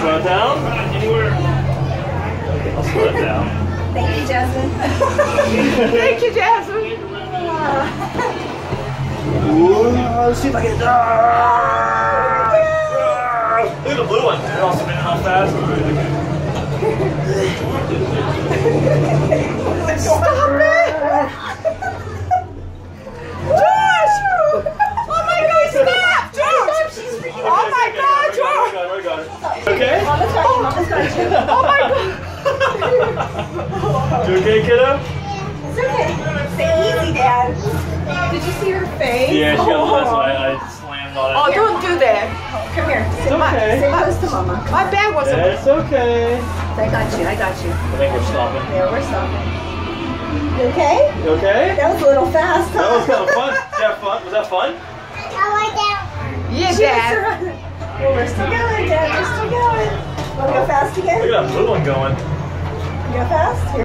slow it down. I'll slow it down. Thank you, Jasmine. Thank you, Jasmine. Ooh, let's see if I can. Ah! Look at the blue one. They're all spinning off fast. Stop it! George! Oh my God! Stop, George! Oh my God, George! George! Okay? Mama's got you. Mama's got you. Oh my God! You okay, kiddo? It's okay. Say easy, Dad. Did you see her face? Yeah, she got a little, I, I slammed on it. Oh, don't do that. Come here. Say, It's okay. say close to Mama. My bag wasn't. It's okay. I got you. I got you. I think we're stopping. There, we're stopping. You okay? You okay? That was a little fast, huh? That was kind of Look at that blue one going. Go fast? Here.